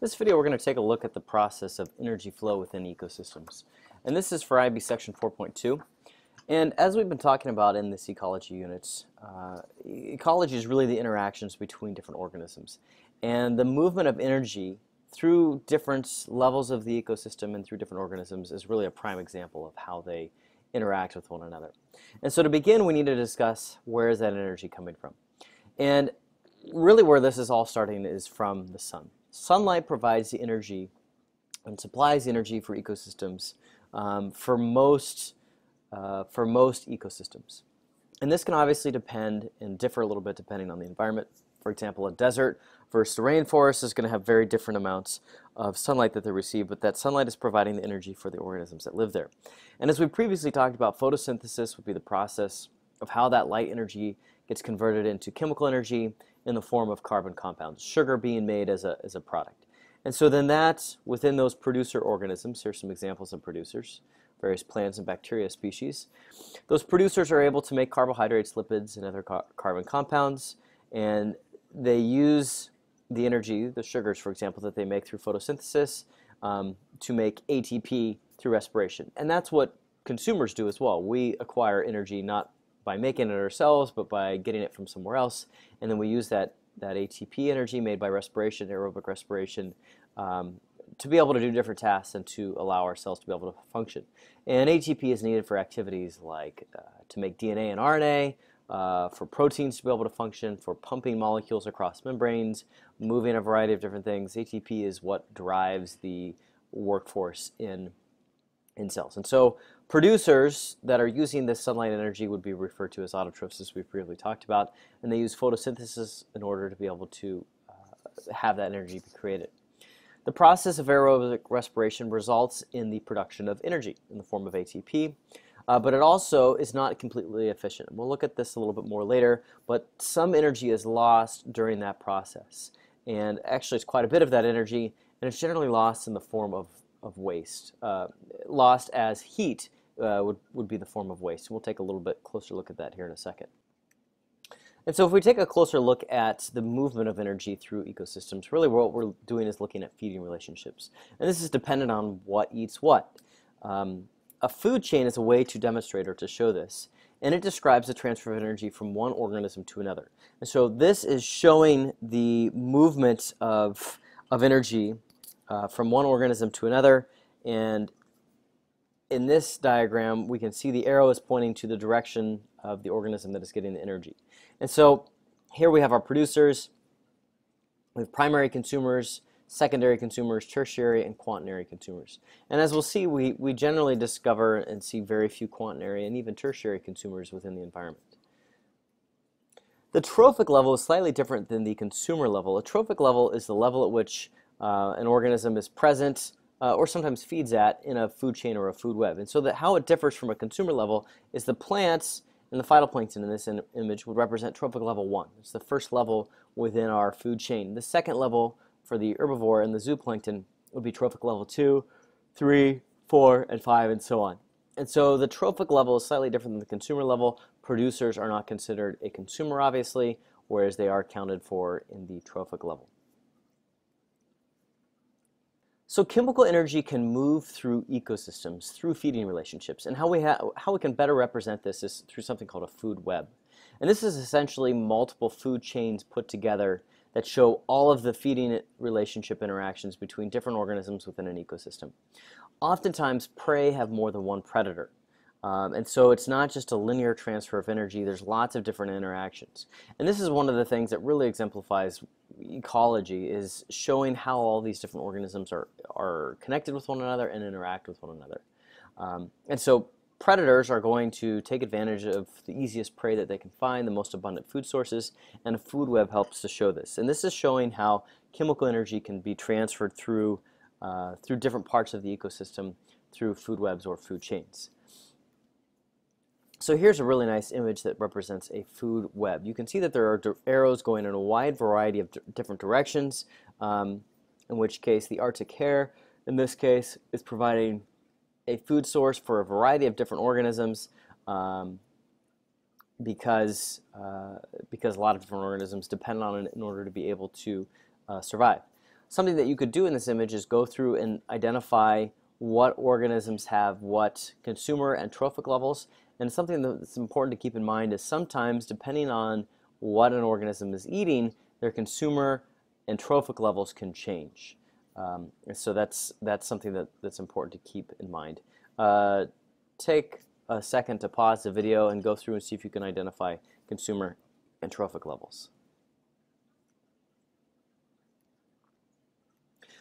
this video we're going to take a look at the process of energy flow within ecosystems. And this is for IB section 4.2. And as we've been talking about in this ecology units, uh, ecology is really the interactions between different organisms. And the movement of energy through different levels of the ecosystem and through different organisms is really a prime example of how they interact with one another. And so to begin, we need to discuss where is that energy coming from. And really where this is all starting is from the sun. Sunlight provides the energy and supplies energy for ecosystems um, for most uh, for most ecosystems. And this can obviously depend and differ a little bit depending on the environment. For example, a desert versus a rainforest is going to have very different amounts of sunlight that they receive, but that sunlight is providing the energy for the organisms that live there. And as we previously talked about, photosynthesis would be the process of how that light energy gets converted into chemical energy in the form of carbon compounds, sugar being made as a, as a product. And so then that, within those producer organisms, here's some examples of producers, various plants and bacteria species. Those producers are able to make carbohydrates, lipids, and other car carbon compounds, and they use the energy, the sugars, for example, that they make through photosynthesis um, to make ATP through respiration. And that's what consumers do as well. We acquire energy not by making it ourselves, but by getting it from somewhere else. And then we use that, that ATP energy made by respiration, aerobic respiration, um, to be able to do different tasks and to allow ourselves to be able to function. And ATP is needed for activities like uh, to make DNA and RNA, uh, for proteins to be able to function, for pumping molecules across membranes, moving a variety of different things. ATP is what drives the workforce in, in cells. And so Producers that are using this sunlight energy would be referred to as autotrophs, as we've previously talked about, and they use photosynthesis in order to be able to uh, have that energy be created. The process of aerobic respiration results in the production of energy in the form of ATP, uh, but it also is not completely efficient. We'll look at this a little bit more later, but some energy is lost during that process. And actually, it's quite a bit of that energy, and it's generally lost in the form of, of waste, uh, lost as heat uh, would, would be the form of waste. We'll take a little bit closer look at that here in a second. And so if we take a closer look at the movement of energy through ecosystems, really what we're doing is looking at feeding relationships. And this is dependent on what eats what. Um, a food chain is a way to demonstrate or to show this. And it describes the transfer of energy from one organism to another. And so this is showing the movement of, of energy uh, from one organism to another. And in this diagram, we can see the arrow is pointing to the direction of the organism that is getting the energy. And so here we have our producers, we have primary consumers, secondary consumers, tertiary, and quaternary consumers. And as we'll see, we, we generally discover and see very few quaternary and even tertiary consumers within the environment. The trophic level is slightly different than the consumer level. A trophic level is the level at which uh, an organism is present uh, or sometimes feeds at in a food chain or a food web. And so that how it differs from a consumer level is the plants and the phytoplankton in this in image would represent trophic level 1. It's the first level within our food chain. The second level for the herbivore and the zooplankton would be trophic level 2, 3, 4, and 5, and so on. And so the trophic level is slightly different than the consumer level. Producers are not considered a consumer, obviously, whereas they are counted for in the trophic level. So chemical energy can move through ecosystems, through feeding relationships, and how we, how we can better represent this is through something called a food web. And this is essentially multiple food chains put together that show all of the feeding relationship interactions between different organisms within an ecosystem. Oftentimes, prey have more than one predator. Um, and so it's not just a linear transfer of energy, there's lots of different interactions. And this is one of the things that really exemplifies ecology is showing how all these different organisms are, are connected with one another and interact with one another. Um, and so predators are going to take advantage of the easiest prey that they can find, the most abundant food sources, and a food web helps to show this. And this is showing how chemical energy can be transferred through, uh, through different parts of the ecosystem through food webs or food chains. So here's a really nice image that represents a food web. You can see that there are arrows going in a wide variety of different directions, um, in which case the Arctic hare, in this case, is providing a food source for a variety of different organisms um, because, uh, because a lot of different organisms depend on it in order to be able to uh, survive. something that you could do in this image is go through and identify what organisms have what consumer and trophic levels. And something that's important to keep in mind is sometimes, depending on what an organism is eating, their consumer and trophic levels can change. Um, so that's that's something that, that's important to keep in mind. Uh, take a second to pause the video and go through and see if you can identify consumer and trophic levels.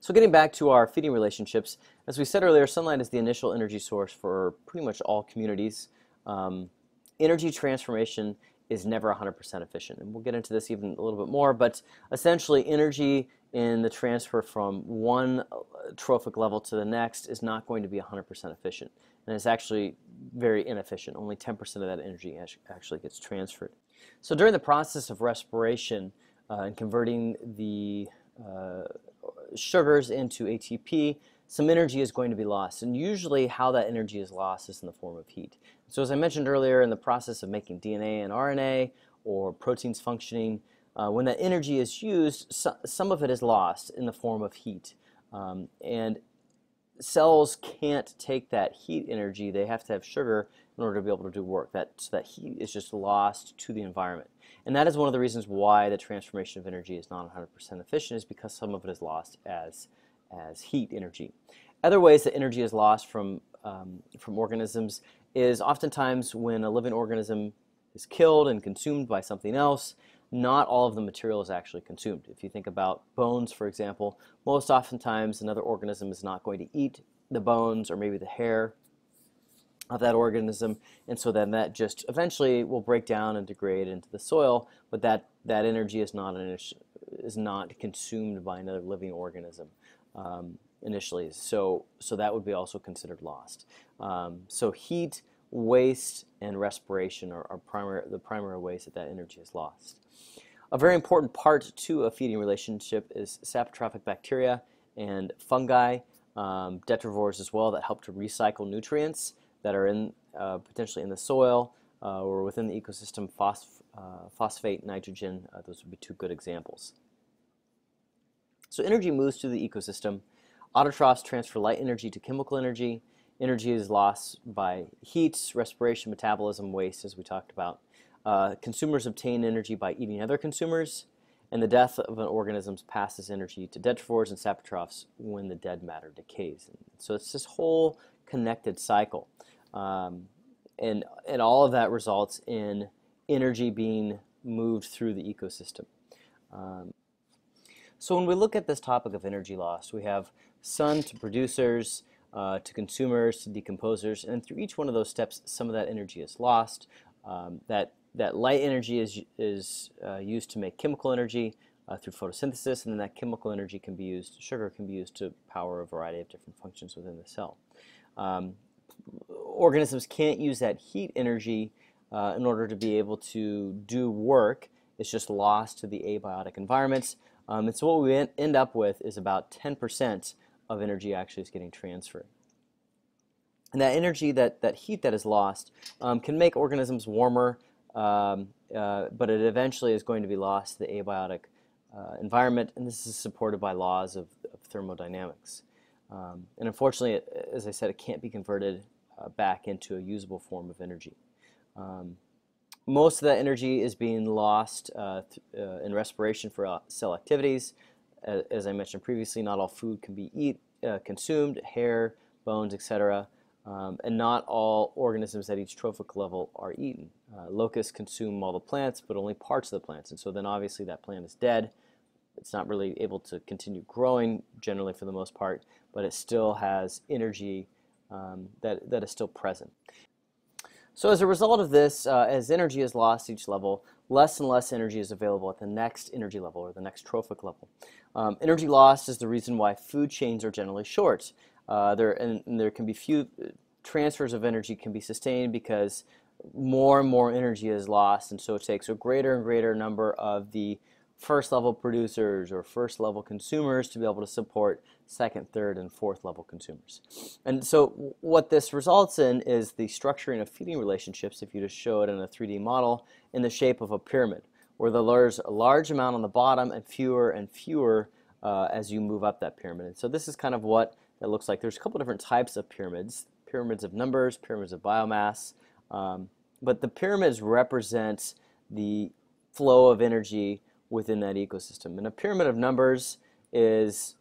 So getting back to our feeding relationships, as we said earlier, sunlight is the initial energy source for pretty much all communities. Um, energy transformation is never 100% efficient. And we'll get into this even a little bit more, but essentially energy in the transfer from one uh, trophic level to the next is not going to be 100% efficient. And it's actually very inefficient. Only 10% of that energy actually gets transferred. So during the process of respiration uh, and converting the uh, sugars into ATP, some energy is going to be lost. And usually how that energy is lost is in the form of heat. So as I mentioned earlier, in the process of making DNA and RNA or proteins functioning, uh, when that energy is used, so, some of it is lost in the form of heat. Um, and cells can't take that heat energy. They have to have sugar in order to be able to do work. That, so that heat is just lost to the environment. And that is one of the reasons why the transformation of energy is not 100% efficient is because some of it is lost as, as heat energy. Other ways that energy is lost from, um, from organisms is oftentimes when a living organism is killed and consumed by something else, not all of the material is actually consumed. If you think about bones, for example, most oftentimes another organism is not going to eat the bones or maybe the hair of that organism, and so then that just eventually will break down and degrade into the soil, but that, that energy is not, an, is not consumed by another living organism. Um, initially. So, so that would be also considered lost. Um, so heat, waste, and respiration are, are primary, the primary ways that that energy is lost. A very important part to a feeding relationship is saprotrophic bacteria and fungi, um, detrivores as well, that help to recycle nutrients that are in uh, potentially in the soil uh, or within the ecosystem, phosp uh, phosphate, nitrogen, uh, those would be two good examples. So energy moves through the ecosystem Autotrophs transfer light energy to chemical energy. Energy is lost by heat, respiration, metabolism, waste, as we talked about. Uh, consumers obtain energy by eating other consumers, and the death of an organism passes energy to detrivores and saprotrophs when the dead matter decays. So it's this whole connected cycle. Um, and, and all of that results in energy being moved through the ecosystem. Um, so when we look at this topic of energy loss, we have sun to producers, uh, to consumers, to decomposers, and through each one of those steps, some of that energy is lost. Um, that that light energy is is uh, used to make chemical energy uh, through photosynthesis, and then that chemical energy can be used. Sugar can be used to power a variety of different functions within the cell. Um, organisms can't use that heat energy uh, in order to be able to do work. It's just lost to the abiotic environments. Um, and so what we end up with is about 10% of energy actually is getting transferred. And that energy, that, that heat that is lost, um, can make organisms warmer, um, uh, but it eventually is going to be lost to the abiotic uh, environment, and this is supported by laws of, of thermodynamics. Um, and unfortunately, as I said, it can't be converted uh, back into a usable form of energy. Most of that energy is being lost uh, uh, in respiration for uh, cell activities. As I mentioned previously, not all food can be eat, uh, consumed, hair, bones, etc. Um, and not all organisms at each trophic level are eaten. Uh, locusts consume all the plants, but only parts of the plants. And so then obviously that plant is dead. It's not really able to continue growing generally for the most part, but it still has energy um, that, that is still present. So as a result of this, uh, as energy is lost each level, less and less energy is available at the next energy level or the next trophic level. Um, energy loss is the reason why food chains are generally short. Uh, there, and, and, there can be few uh, transfers of energy can be sustained because more and more energy is lost and so it takes a greater and greater number of the first level producers or first level consumers to be able to support second, third, and fourth level consumers. And so what this results in is the structuring of feeding relationships, if you just show it in a 3D model, in the shape of a pyramid, where there's a large amount on the bottom and fewer and fewer uh, as you move up that pyramid. And so this is kind of what it looks like. There's a couple different types of pyramids, pyramids of numbers, pyramids of biomass, um, but the pyramids represent the flow of energy within that ecosystem. And a pyramid of numbers is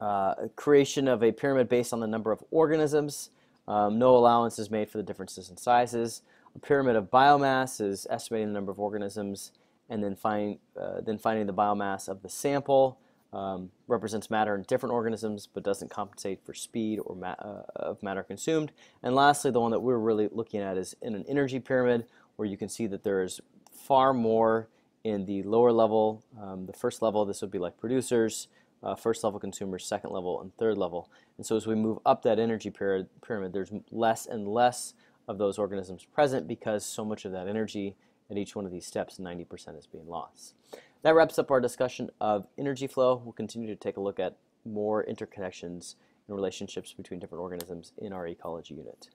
uh, a creation of a pyramid based on the number of organisms. Um, no allowance is made for the differences in sizes. A pyramid of biomass is estimating the number of organisms and then, find, uh, then finding the biomass of the sample. Um, represents matter in different organisms but doesn't compensate for speed or ma uh, of matter consumed. And lastly, the one that we're really looking at is in an energy pyramid where you can see that there is far more in the lower level. Um, the first level, this would be like producers, uh, first level consumers, second level, and third level. And so as we move up that energy pyramid, there's less and less of those organisms present because so much of that energy at each one of these steps, 90% is being lost. That wraps up our discussion of energy flow. We'll continue to take a look at more interconnections and relationships between different organisms in our ecology unit.